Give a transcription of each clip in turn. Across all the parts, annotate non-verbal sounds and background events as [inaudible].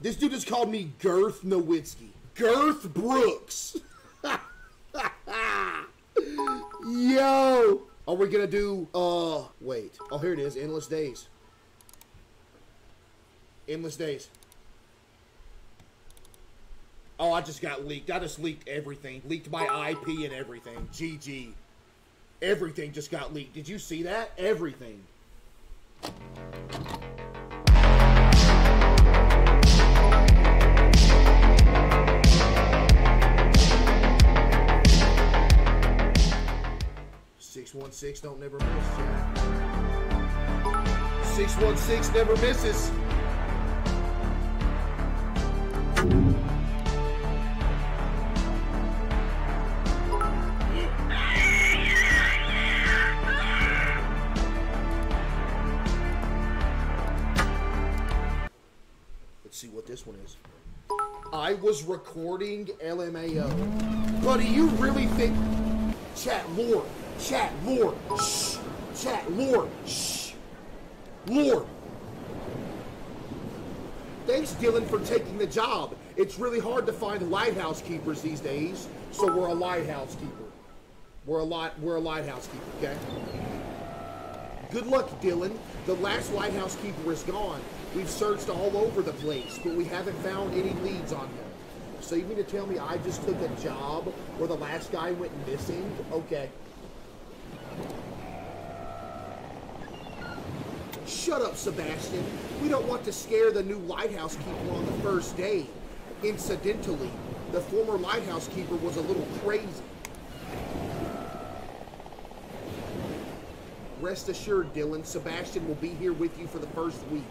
This dude has called me Girth Nowitzki. Girth Brooks. [laughs] Yo! Are we gonna do, uh, wait. Oh, here it is. Endless Days. Endless Days. Oh, I just got leaked. I just leaked everything. Leaked my IP and everything. GG. Everything just got leaked. Did you see that? Everything. Six one six don't never miss, Jack. Six one six never misses. Let's see what this one is. I was recording LMAO. Buddy, you really think chat Lord, chat Lord, shh, chat Lord, shh, Lord. Thanks, Dylan, for taking the job. It's really hard to find lighthouse keepers these days, so we're a lighthouse keeper. We're a we're a lighthouse keeper, okay? Good luck, Dylan. The last lighthouse keeper is gone. We've searched all over the place, but we haven't found any leads on him. So you mean to tell me I just took a job where the last guy went missing? Okay. Shut up, Sebastian. We don't want to scare the new lighthouse keeper on the first day. Incidentally, the former lighthouse keeper was a little crazy. Rest assured, Dylan, Sebastian will be here with you for the first week.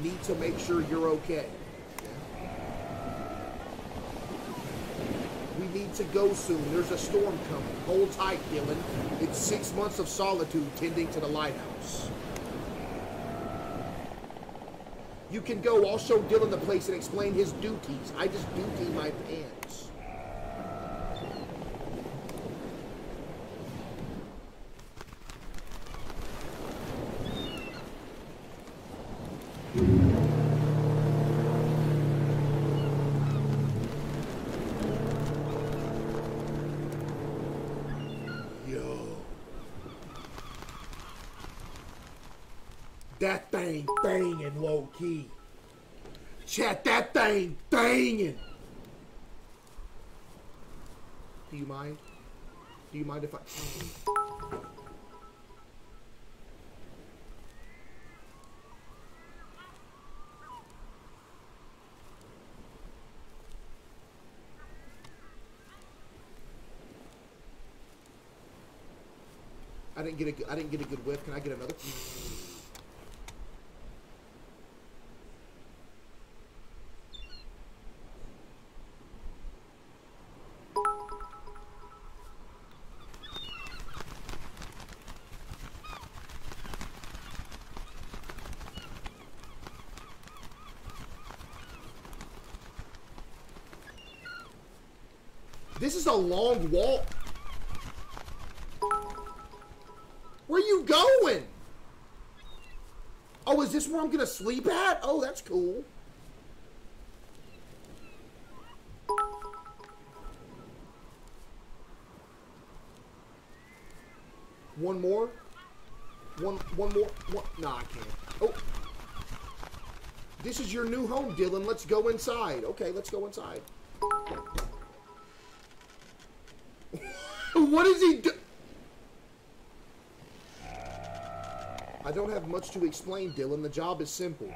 Need to make sure you're okay. We need to go soon. There's a storm coming. Hold tight, Dylan. It's six months of solitude tending to the lighthouse. You can go. I'll show Dylan the place and explain his duties. I just duty my pants. Yo. That thing banging low key. Chat, that thing banging. Do you mind? Do you mind if I. I didn't get a I didn't get a good whiff. Can I get another? A long walk. Where you going? Oh, is this where I'm gonna sleep at? Oh, that's cool. One more? One one more? One, nah, I can't. Oh. This is your new home, Dylan. Let's go inside. Okay, let's go inside. What is he do? I don't have much to explain, Dylan. The job is simple.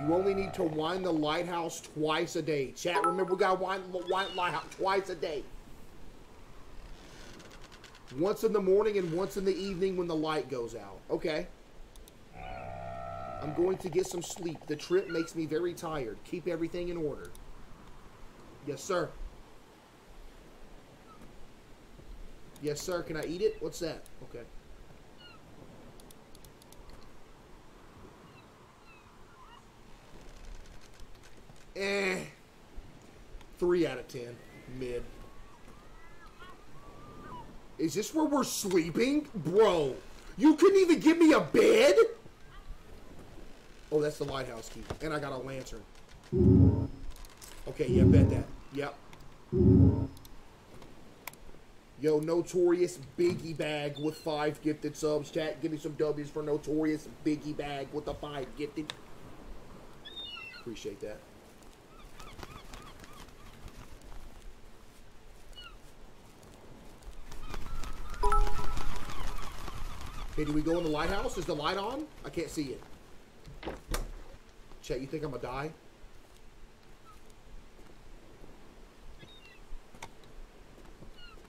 You only need to wind the lighthouse twice a day. Chat, remember we gotta wind the lighthouse twice a day. Once in the morning and once in the evening when the light goes out. Okay. I'm going to get some sleep. The trip makes me very tired. Keep everything in order. Yes, sir. Yes, sir. Can I eat it? What's that? Okay. Eh. Three out of ten. Mid. Is this where we're sleeping? Bro, you couldn't even give me a bed? Oh, that's the lighthouse key. And I got a lantern. Okay, yeah, bet that. Yep. Yo, Notorious Biggie Bag with five gifted subs. Chat, give me some W's for Notorious Biggie Bag with the five gifted. Appreciate that. Okay, do we go in the lighthouse? Is the light on? I can't see it. Chat, you think I'm gonna die?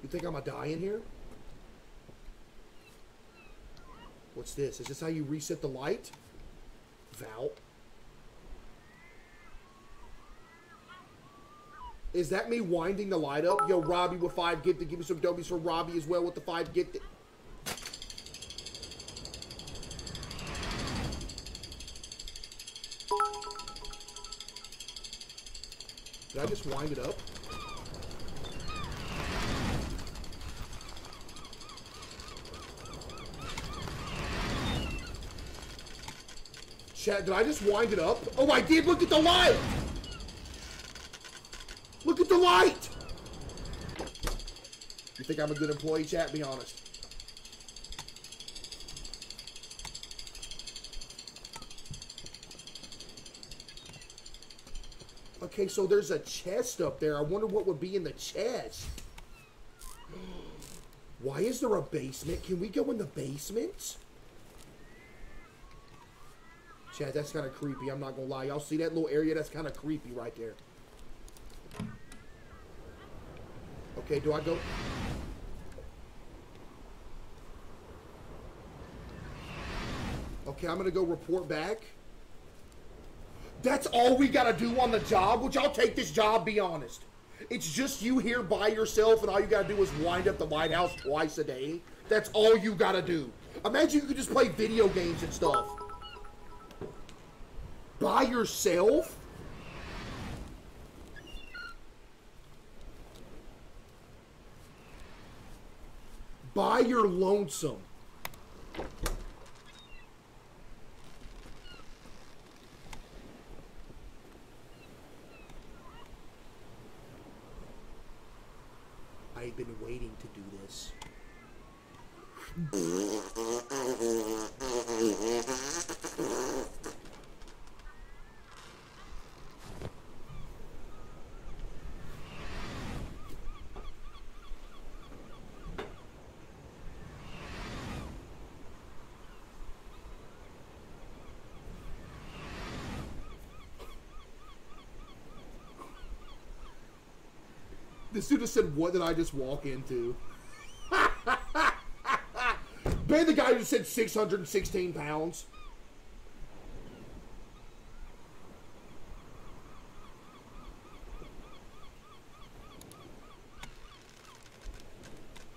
You think I'm gonna die in here? What's this? Is this how you reset the light? Val. Is that me winding the light up? Yo, Robbie with five gifted. Give me some dobies for Robbie as well with the five gifted. Did I just wind it up? Chat, did I just wind it up? Oh, I did! Look at the light! Look at the light! You think I'm a good employee, chat? Be honest. Okay, so there's a chest up there. I wonder what would be in the chest. Why is there a basement? Can we go in the basement? Chad, that's kind of creepy. I'm not going to lie. Y'all see that little area? That's kind of creepy right there. Okay, do I go... Okay, I'm going to go report back. That's all we got to do on the job? Would y'all take this job, be honest? It's just you here by yourself and all you got to do is wind up the lighthouse twice a day? That's all you got to do. Imagine you could just play video games and stuff. By yourself? By your lonesome. I've been waiting to do this. [laughs] This dude just said, what did I just walk into? [laughs] Ben, the guy who said 616 pounds.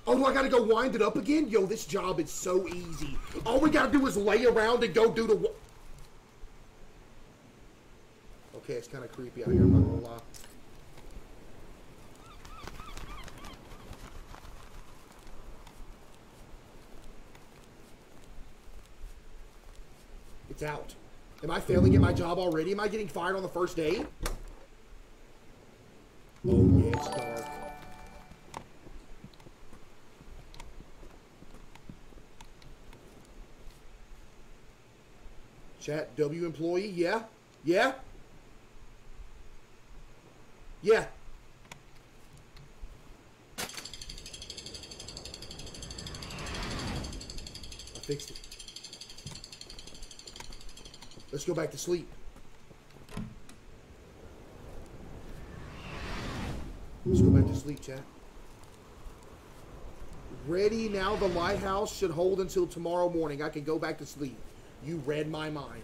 Oh, do I gotta go wind it up again? Yo, this job is so easy. All we gotta do is lay around and go do the... Okay, it's kind of creepy out here, I'm not gonna lie. It's out. Am I failing at my job already? Am I getting fired on the first day? Oh, yeah, it's dark. Chat, W employee, yeah? Yeah? Yeah. I fixed it. Let's go back to sleep. Let's go back to sleep, chat. Ready now, the lighthouse should hold until tomorrow morning. I can go back to sleep. You read my mind.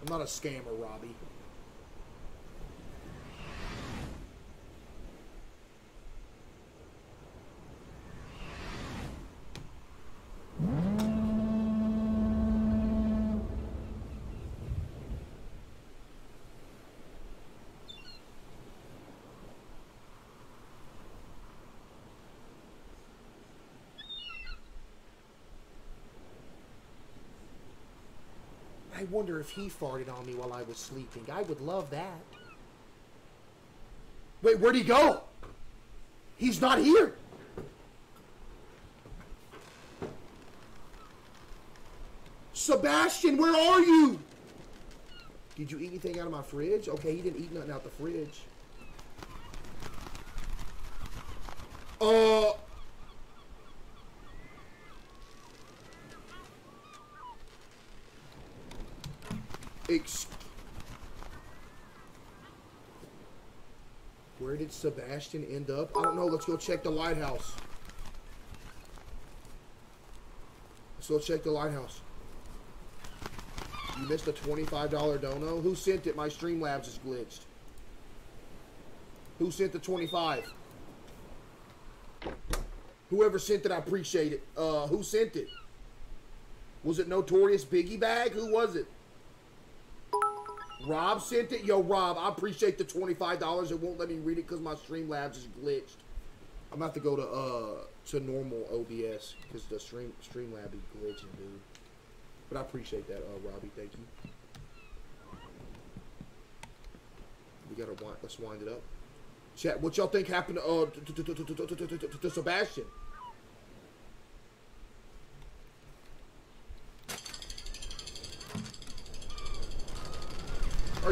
I'm not a scammer, Robbie. Wonder if he farted on me while I was sleeping. I would love that. Wait, where'd he go? He's not here. Sebastian, where are you? Did you eat anything out of my fridge? Okay, he didn't eat nothing out the fridge. Uh. Where did Sebastian end up? I don't know. Let's go check the lighthouse. Let's go check the lighthouse. You missed a $25 dono? Who sent it? My Streamlabs is glitched. Who sent the 25? Whoever sent it, I appreciate it. Uh, who sent it? Was it Notorious Biggie Bag? Who was it? Rob sent it? Yo, Rob, I appreciate the $25. It won't let me read it because my Streamlabs is glitched. I'm about to go to uh to normal OBS because the stream Streamlab is glitching, dude. But I appreciate that, uh, Robbie. Thank you. We gotta wind, let's wind it up. Chat, what y'all think happened to, uh, to, to, to Sebastian?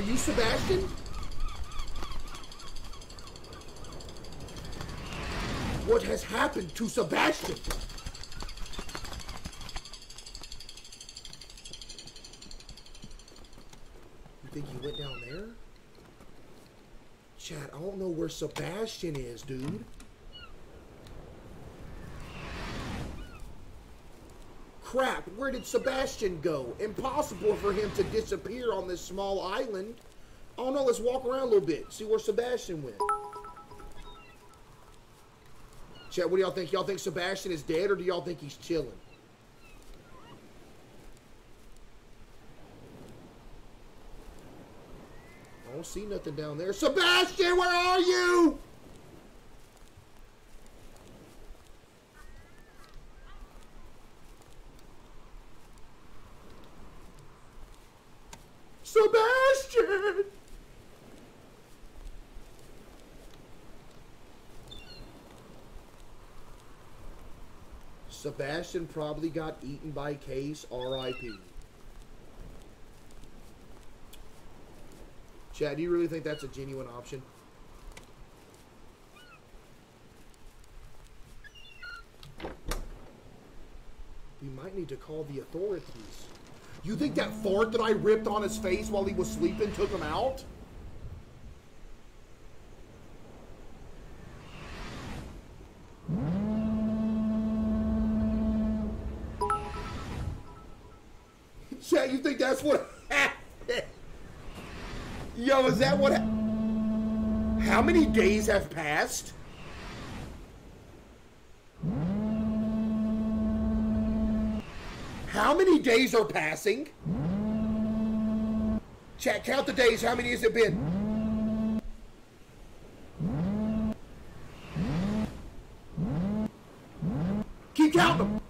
Are you Sebastian? What has happened to Sebastian? You think he went down there? Chad, I don't know where Sebastian is, dude. Crap, where did Sebastian go? Impossible for him to disappear on this small island. Oh no, let's walk around a little bit, see where Sebastian went. Chat, what do y'all think? Y'all think Sebastian is dead or do y'all think he's chilling? I don't see nothing down there. Sebastian, where are you? Sebastian! Sebastian probably got eaten by Case, R.I.P. Chad, do you really think that's a genuine option? We might need to call the authorities. You think that fart that I ripped on his face while he was sleeping took him out? That's what happened? Yo, is that what? How many days have passed? How many days are passing? Chat, count the days. How many has it been? Keep counting them.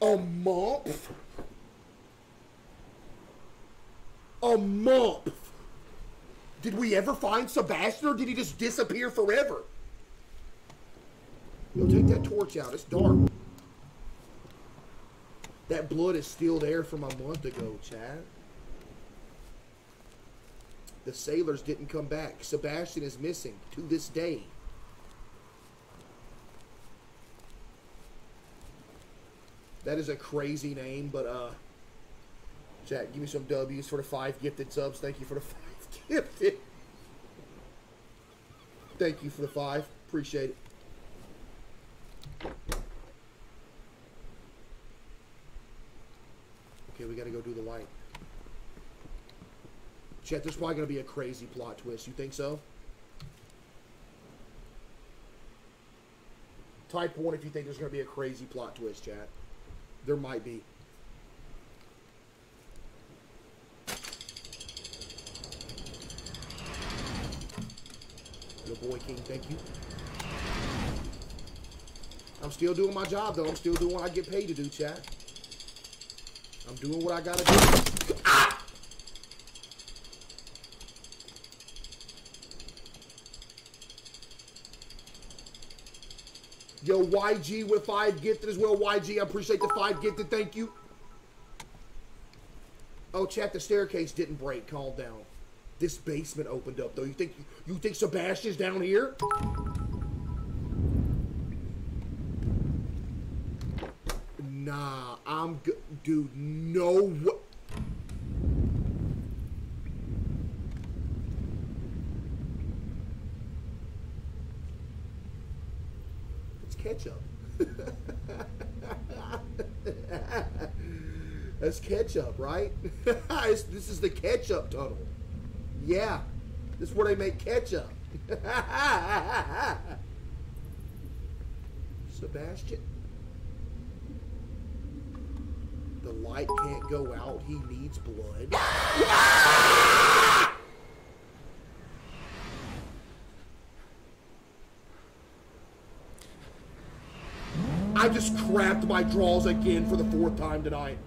A month? A month? Did we ever find Sebastian or did he just disappear forever? Yo, take that torch out. It's dark. That blood is still there from a month ago, Chad. The sailors didn't come back. Sebastian is missing to this day. That is a crazy name, but uh Chat, give me some W's for the five gifted subs. Thank you for the [laughs] five gifted. Thank you for the five. Appreciate it. Okay, we gotta go do the light. Chat, there's probably gonna be a crazy plot twist. You think so? Type one if you think there's gonna be a crazy plot twist, chat. There might be. Boy King, thank you. I'm still doing my job, though. I'm still doing what I get paid to do, chat. I'm doing what I gotta do. Yo, YG with five gifted as well. YG, I appreciate the five gifted. Thank you. Oh, chat, the staircase didn't break. Calm down. This basement opened up, though. You think you think Sebastian's down here? Nah, I'm good. Dude, no way. It's ketchup. [laughs] That's ketchup, right? [laughs] this is the ketchup tunnel. Yeah, this is where they make ketchup. [laughs] Sebastian. The light can't go out. He needs blood. [laughs] I just crapped my draws again for the fourth time tonight.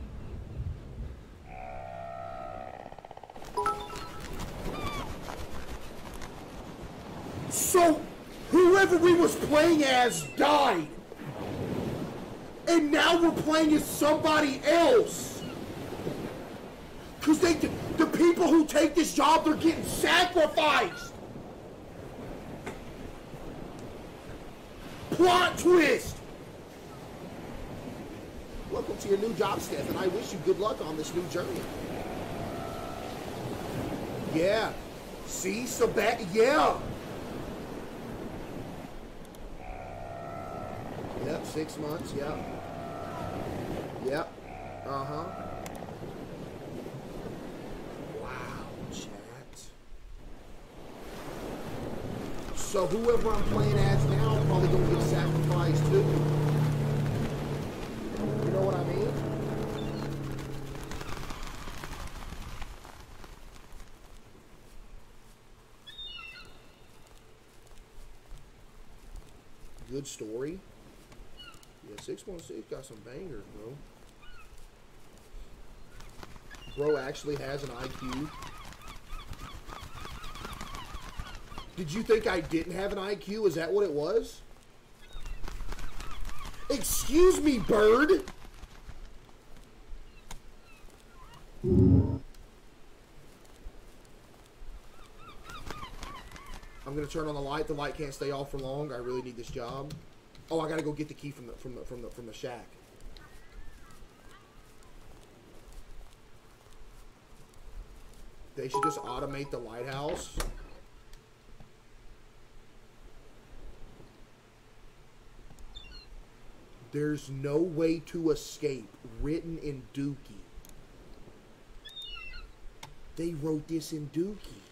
Whoever we was playing as died. And now we're playing as somebody else. Because they, the people who take this job, they're getting sacrificed. Plot twist. Welcome to your new job, Steph, and I wish you good luck on this new journey. Yeah. See, Sabat, yeah. Yep, six months, yep. Yep. Uh-huh. Wow, chat. So whoever I'm playing as now probably gonna get sacrificed too. You know what I mean? Good story. Yeah, 616 got some bangers, bro. Bro actually has an IQ. Did you think I didn't have an IQ? Is that what it was? Excuse me, bird! I'm gonna turn on the light. The light can't stay off for long. I really need this job. Oh, I gotta go get the key from the from the from the from the shack. They should just automate the lighthouse. There's no way to escape. Written in Dookie. They wrote this in Dookie.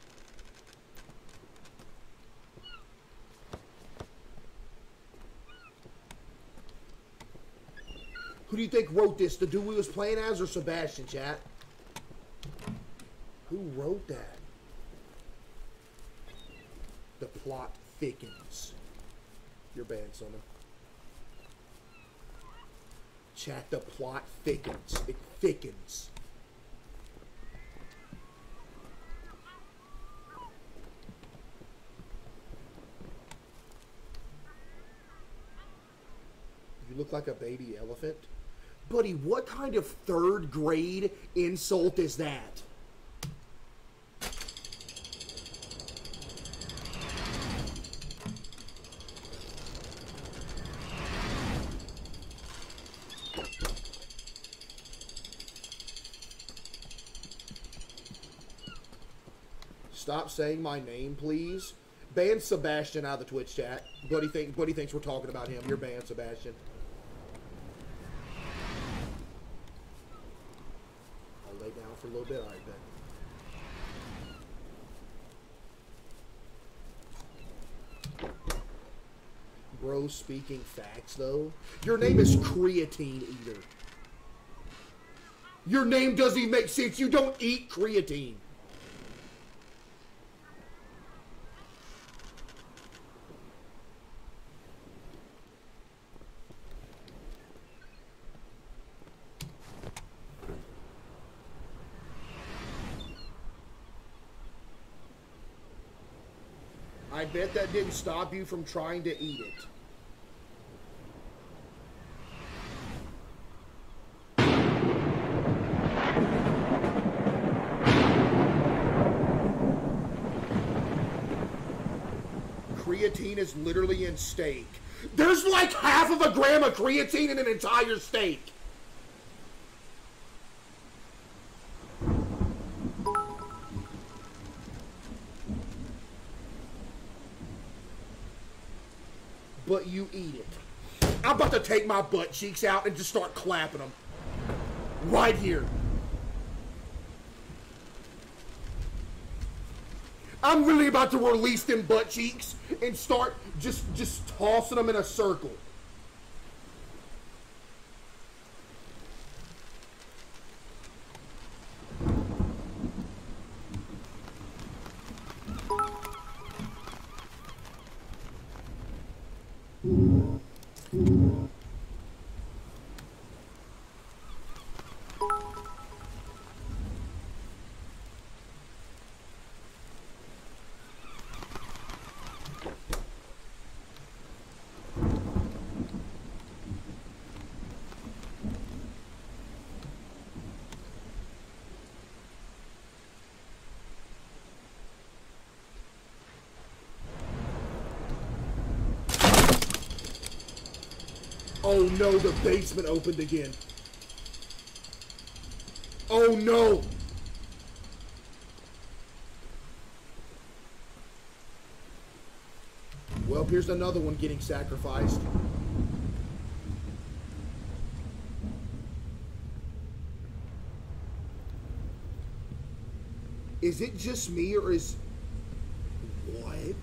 Who do you think wrote this? The dude we was playing as or Sebastian, chat? Who wrote that? The plot thickens. You're banned, Summer. Chat, the plot thickens. It thickens. You look like a baby elephant. Buddy, what kind of third grade insult is that? Stop saying my name, please. Ban Sebastian out of the Twitch chat. Buddy, think, Buddy thinks we're talking about him. You're banned, Sebastian. speaking facts, though. Your name is Creatine Eater. Your name doesn't even make sense. You don't eat creatine. I bet that didn't stop you from trying to eat it. Is literally in steak. There's like half of a gram of creatine in an entire steak. But you eat it. I'm about to take my butt cheeks out and just start clapping them. Right here. I'm really about to release them butt cheeks and start just just tossing them in a circle. Oh no, the basement opened again. Oh no! Well, here's another one getting sacrificed. Is it just me or is... What?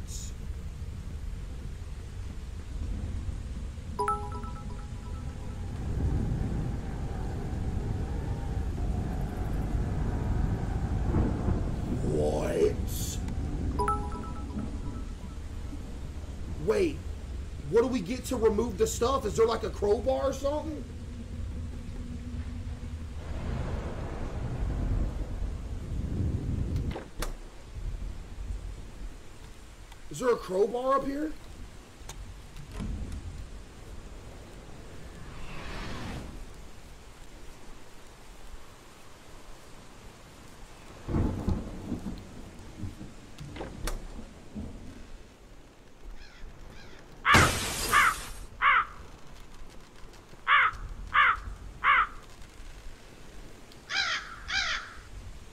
To remove the stuff? Is there like a crowbar or something? Is there a crowbar up here?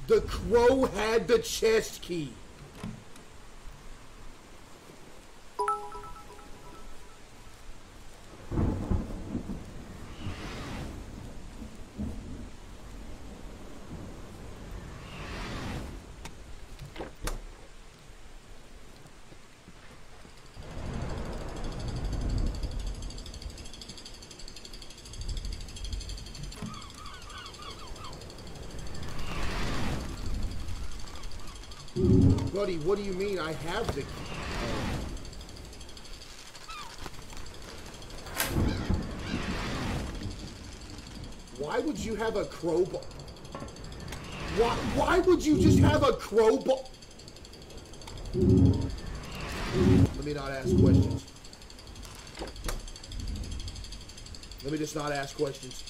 The crow had the chest key. Buddy, what do you mean I have the key? Why would you have a crowbar? Why, why would you just have a crowbar? Let me not ask questions. Let me just not ask questions.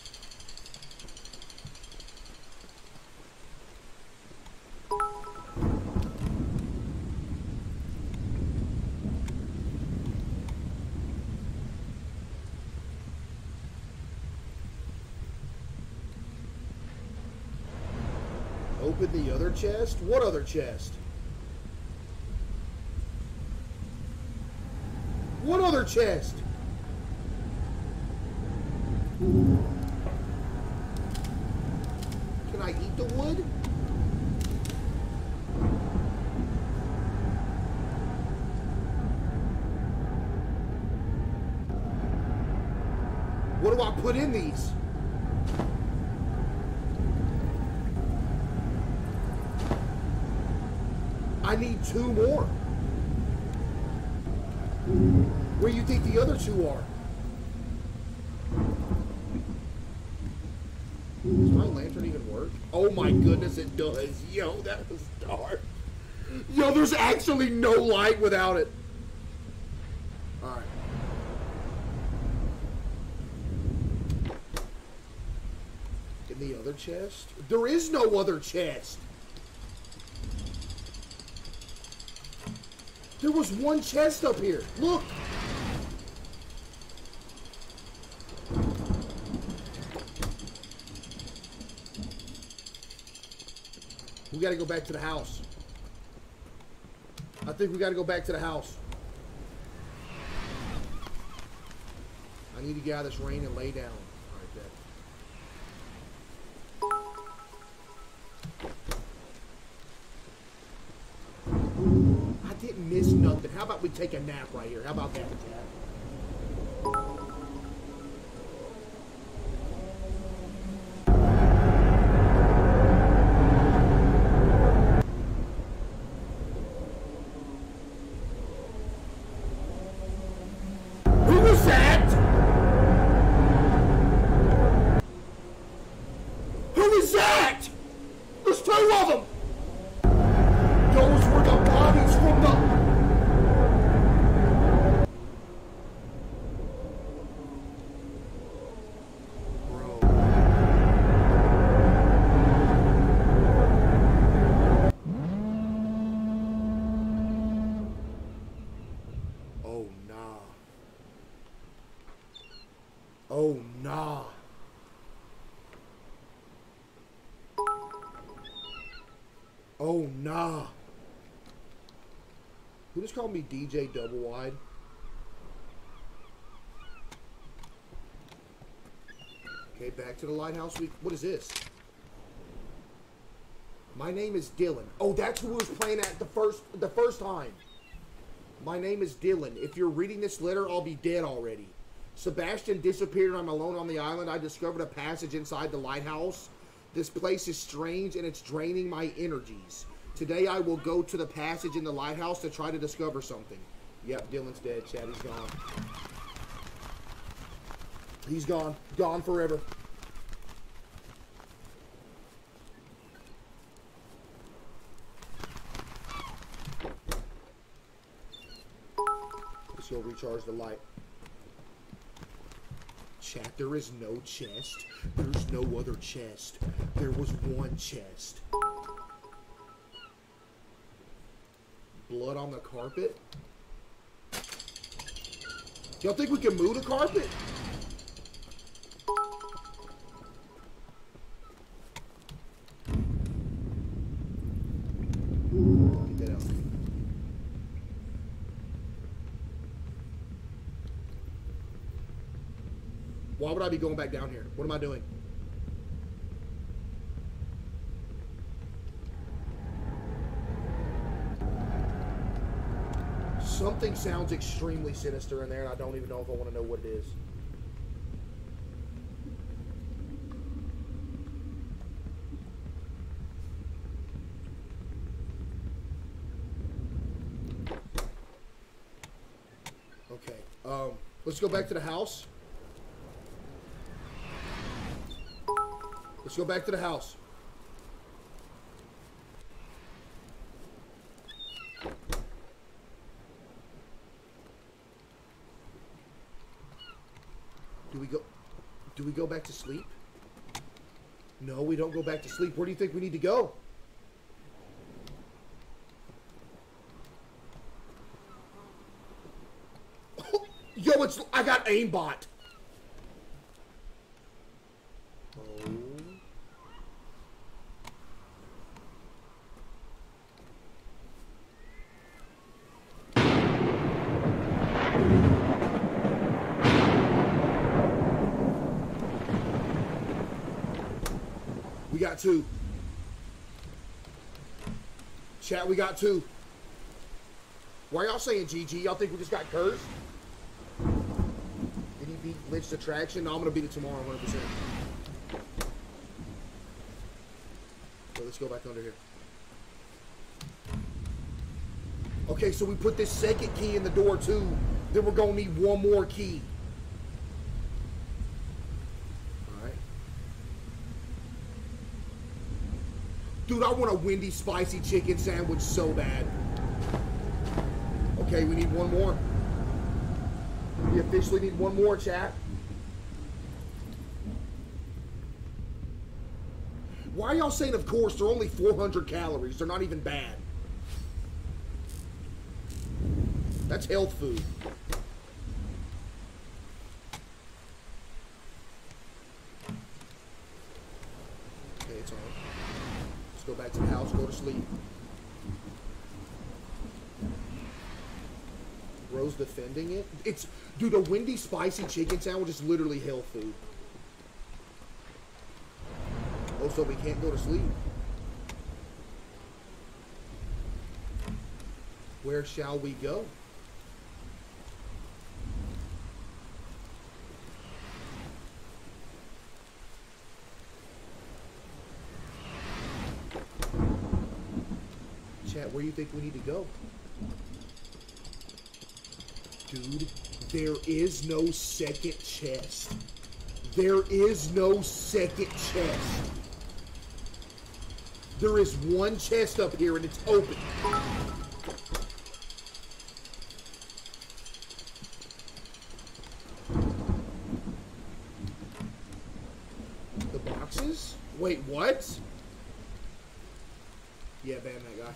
Open the other chest? What other chest? What other chest? Can I eat the wood? What do I put in these? I need two more. Where you think the other two are? Does my lantern even work? Oh my goodness, it does. Yo, that was dark. Yo, there's actually no light without it. Alright. In the other chest? There is no other chest! There was one chest up here. Look. We gotta go back to the house. I think we gotta go back to the house. I need to get out of this rain and lay down. How about we take a nap right here? How about that, just called me DJ Double Wide? Okay, back to the lighthouse. What is this? My name is Dylan. Oh, that's who was playing at the first the first time. My name is Dylan. If you're reading this letter, I'll be dead already. Sebastian disappeared and I'm alone on the island. I discovered a passage inside the lighthouse. This place is strange and it's draining my energies. Today I will go to the passage in the lighthouse to try to discover something. Yep, Dylan's dead, Chad. He's gone. He's gone. Gone forever. Let's go recharge the light. Chat, there is no chest. There's no other chest. There was one chest. Blood on the carpet? Y'all think we can move the carpet? Why would I be going back down here? What am I doing? Something sounds extremely sinister in there, and I don't even know if I want to know what it is. Okay, um, let's go back to the house. Let's go back to the house. Do we go do we go back to sleep? No, we don't go back to sleep. Where do you think we need to go? [coughs] Yo, it's I got aimbot. Oh. We got two. Chat, we got two. Why y'all saying GG? Y'all think we just got cursed? Did he beat Lich Attraction? No, I'm gonna beat it tomorrow, 100%. So let's go back under here. Okay, so we put this second key in the door too. Then we're gonna need one more key. Alright. Dude, I want a Wendy's spicy chicken sandwich so bad. Okay, we need one more. We officially need one more, chat. Why y'all saying of course? They're only 400 calories. They're not even bad. That's health food. Okay, it's on. Let's go back sleep. Rose defending it. It's dude, a Wendy's spicy chicken sandwich is literally health food. Oh, so we can't go to sleep. Where shall we go? Chat, where do you think we need to go? Dude, there is no second chest. There is no second chest. There is one chest up here and it's open. The boxes? Wait, what? Yeah, ban that guy.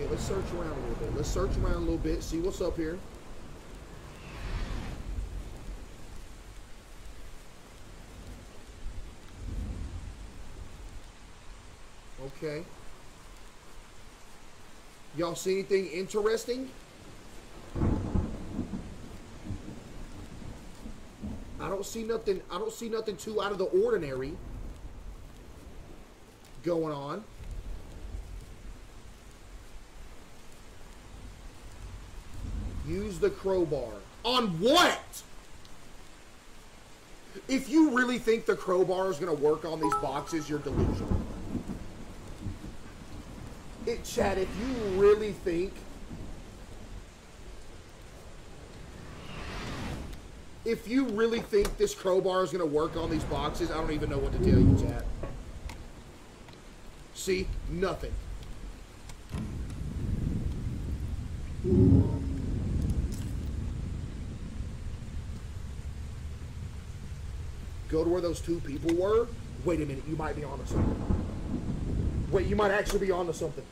Okay, let's search around a little bit. Let's search around a little bit, see what's up here. Okay. Y'all see anything interesting? I don't see nothing I don't see nothing too out of the ordinary going on. Use the crowbar. On what? If you really think the crowbar is going to work on these boxes, you're delusional. It, Chad, if you really think. If you really think this crowbar is going to work on these boxes, I don't even know what to tell you, Chad. See? Nothing. Where those two people were. Wait a minute, you might be onto something. Wait, you might actually be onto something.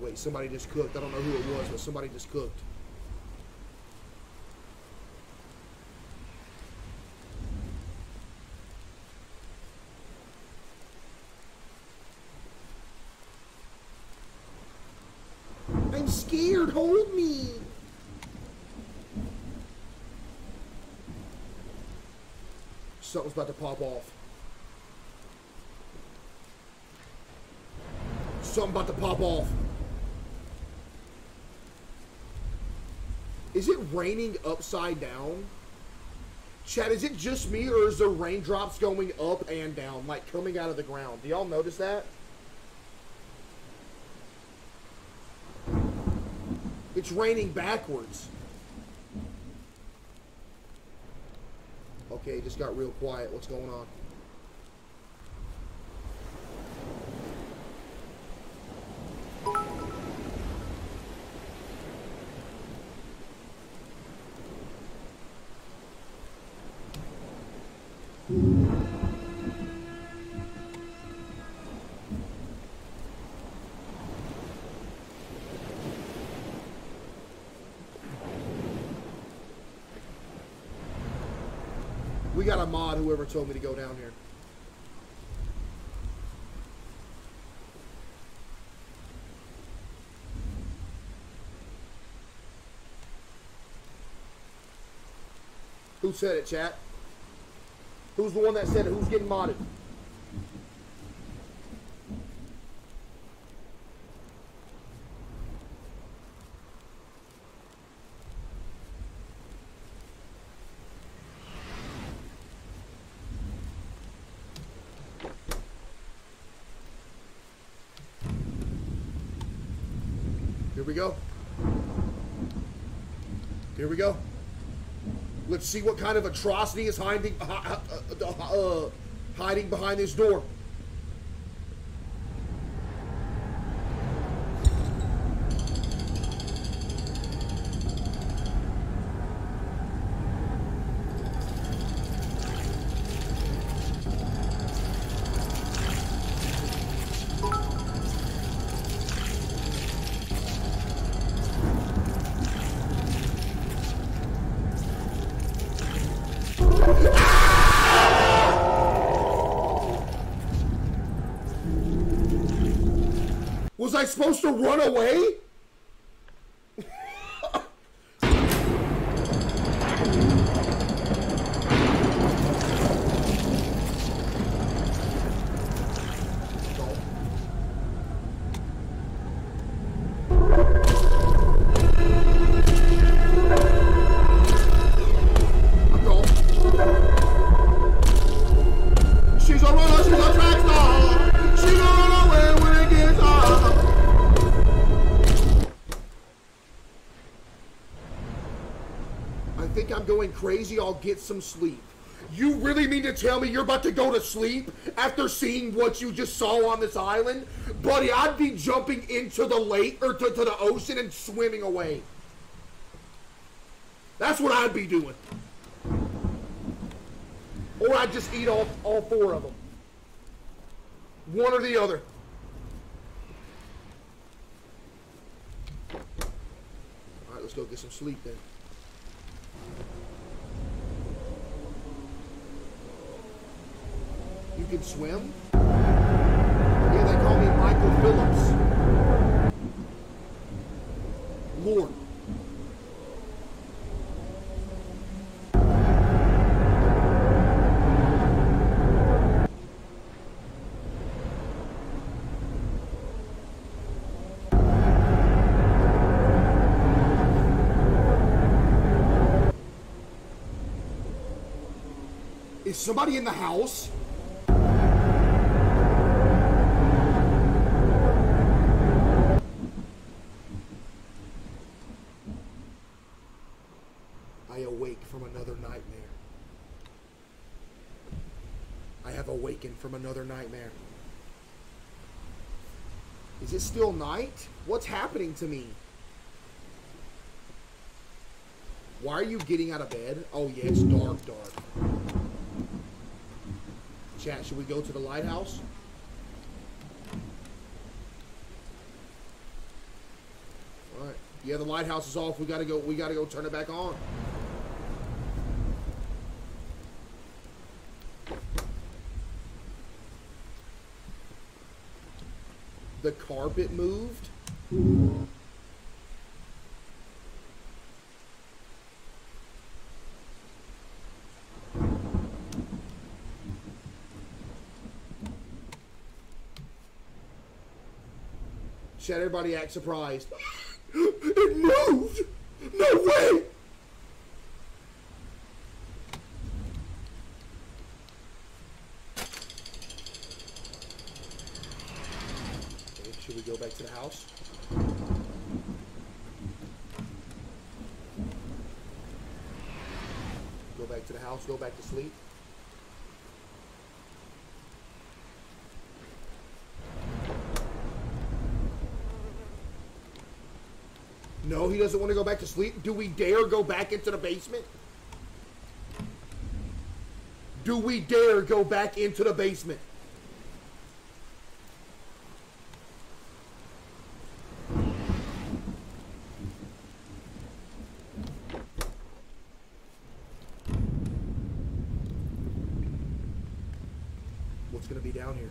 Wait, somebody just cooked. I don't know who it was, but somebody just cooked. I'm scared. Hold me. Something's about to pop off. Something about to pop off. Is it raining upside down? Chad, is it just me or is the raindrops going up and down, like coming out of the ground? Do y'all notice that? It's raining backwards. Okay, just got real quiet. What's going on? Mod, whoever told me to go down here. Who said it, chat? Who's the one that said it? Who's getting modded? Here we go. Here we go. Let's see what kind of atrocity is hiding, uh, uh, uh, hiding behind this door. Run away? Crazy. I'll get some sleep. You really mean to tell me you're about to go to sleep after seeing what you just saw on this island? Buddy, I'd be jumping into the lake or to, to the ocean and swimming away. That's what I'd be doing. Or I'd just eat all, all four of them. One or the other. All right, let's go get some sleep then. You can swim? Yeah, they call me Michael Phelps. Lord. Is somebody in the house? I awake from another nightmare. I have awakened from another nightmare. Still night? What's happening to me? Why are you getting out of bed? Oh yeah, it's dark, dark. Chat, should we go to the lighthouse? Alright. Yeah, the lighthouse is off. We gotta go we gotta go turn it back on. The carpet moved? Chat, everybody act surprised. [gasps] it moved! No way! Okay, should we go back to the house? Go back to the house, go back to sleep. No, he doesn't want to go back to sleep. Do we dare go back into the basement? Do we dare go back into the basement? What's going to be down here?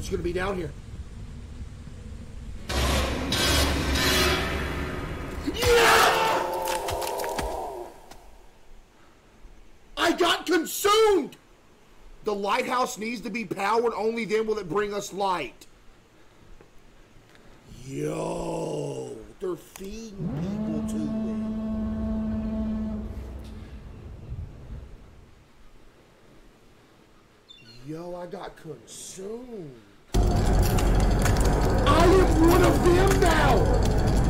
What's going to be down here? I got consumed! The lighthouse needs to be powered, only then will it bring us light. Yo, they're feeding people to it. Yo, I got consumed. One of them now!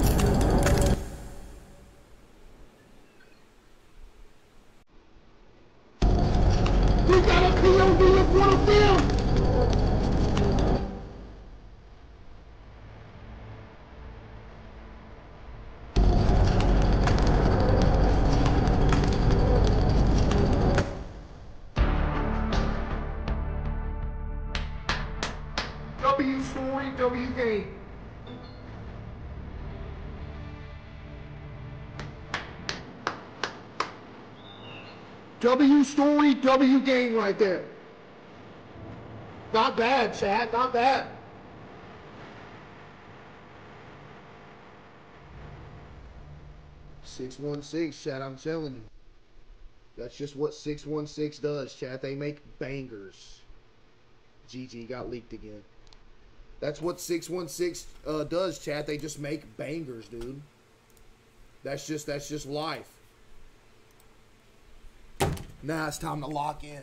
W story, W game right there. Not bad, chat. Not bad. Six one six, chat. I'm telling you. That's just what six one six does, chat. They make bangers. GG got leaked again. That's what six one six uh, does, chat. They just make bangers, dude. That's just that's just life. Now it's time to lock in.